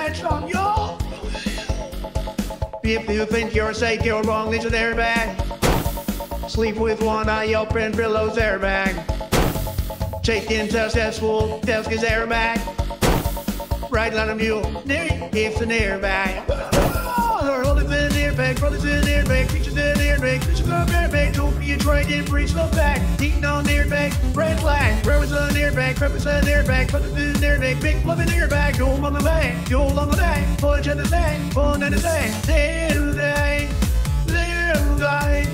airbags on. If you think you're safe, you're wrong. It's an airbag. Sleep with one eye open, pillows airbag. Test as full, desk is airbag. Right on a mule, it's an airbag. Brothers in airbag, brothers in airbag, teachers in airbag, teachers of airbag, a dragon, breach the back, eating on airbag, red flag, brothers in airbag, preppers in airbag, brothers in airbag, big fluffing airbag, go on the way, go on the day, punch at the day, punch at the day to day, day to day,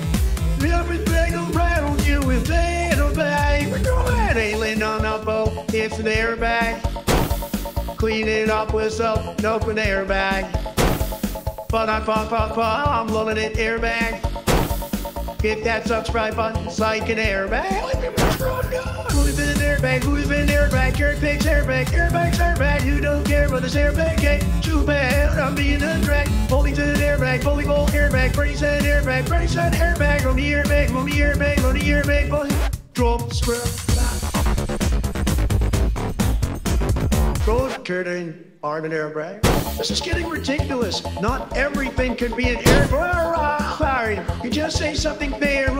everything around you day to day, we're going ailing on a boat, it's an airbag, clean it up with soap, open airbag. But I'm pop pop pop, I'm loading it airbag. Hit that subscribe button, it's like an airbag. Who's in an airbag? Who's in an airbag? Your pig's airbag, airbag's airbag. You don't care what this airbag ain't too bad. I'm being a drag. Bowling's an airbag, bowling ball airbag. Brady's an airbag, Brady's an airbag. On the airbag, on the airbag, on the airbag. Bowling, drop, scrub. Curtain, arm and airbag. This is getting ridiculous. Not everything can be an airbag. Sorry, you just say something there.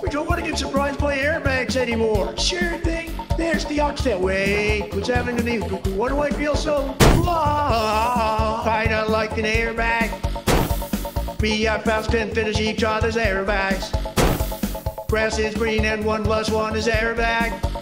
We don't want to get surprised by airbags anymore. Sure thing. There's the ox oxtail. Wait, what's happening to me? Why do I feel so? Kinda like an airbag. BFFs and finish each other's airbags. Grass is green and one plus one is airbag.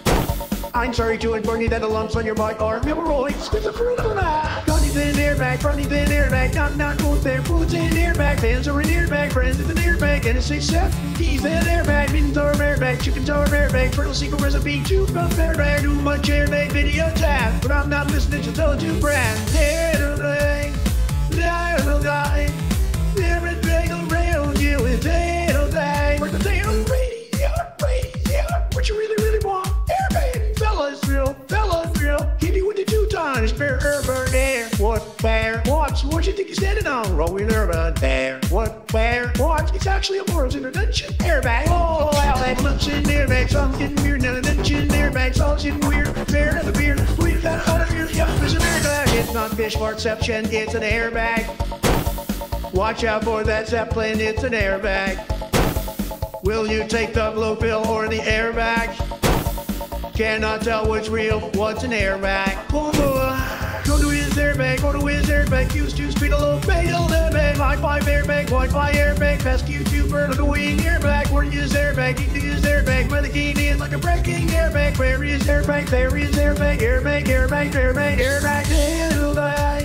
I'm sorry to inform you that the lumps on your bike are hemorrhoids. There's a fruit of that. Gunny's in airbag, fronty's in airbag, not not both there. Food's in airbag, fans are in airbag, friends is an airbag, and it's a set. He's in airbag, mittens are airbag, chickens are airbag, fertile secret recipe, two from airbag, too much airbag video tab. But I'm not listening to those two brands. The two times, fair urban air. What bear? Watch, what you think you're standing on? Rolling urban bear. What bear? Watch, it's actually a morals intervention. Airbag. Oh, wow, that looks in airbag. So I'm getting weird now. Mention airbag. So I'm getting weird. Bear and the beard. We got out of here. Yep, there's airbag. It's not fish fartception. It's an airbag. Watch out for that zeppelin. It's an airbag. Will you take the blue pill or the airbag? Cannot tell what's real, what's an airbag. Airbag, Wi-Fi airbag, past YouTuber, look away airbag, where is airbag, eat his airbag, where the key is like a breaking airbag, where is airbag, there is airbag, airbag, airbag, airbag, airbag, airbag.